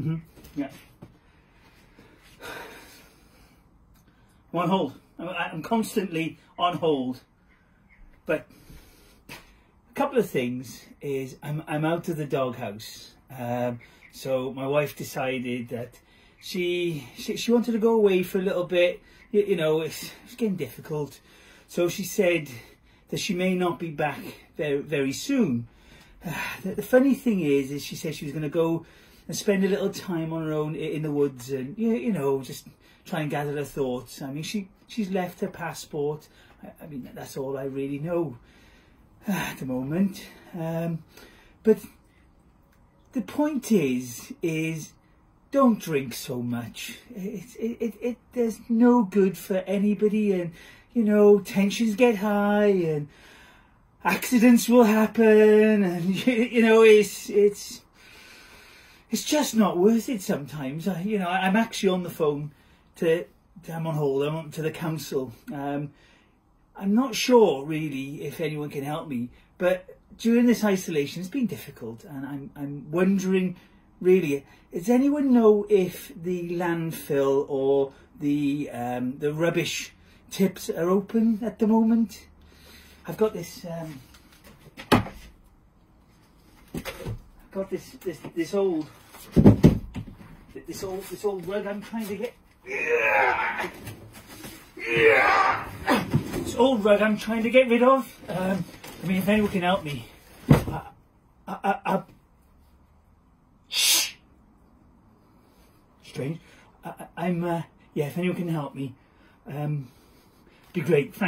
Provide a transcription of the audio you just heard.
Mm-hmm. Yeah. I'm on hold. I'm constantly on hold. But a couple of things is I'm I'm out of the doghouse. Um, so my wife decided that she, she she wanted to go away for a little bit. You, you know, it's, it's getting difficult. So she said that she may not be back very very soon. Uh, the, the, funny thing is, is she said she was going to go and spend a little time on her own in the woods and you, you know just try and gather her thoughts. I mean, she she's left her passport. I, mean, that's all I really know at the moment. Um, but the point is, is don't drink so much. It, it, it, it, there's no good for anybody and, you know, tensions get high and accidents will happen and, you know, it's, it's, it's just not worth it sometimes. I, you know, I'm actually on the phone to, to I'm on hold, I'm on to the council. Um, I'm not sure really if anyone can help me, but during this isolation, it's been difficult, and I'm I'm wondering, really, does anyone know if the landfill or the um, the rubbish tips are open at the moment? I've got this. Um, Got this this this old this old this old rug I'm trying to get. This old rug I'm trying to get rid of. Um, I mean, if anyone can help me. I, I, I, shh. Strange. I, am uh, yeah, if anyone can help me, um, be great. Thanks.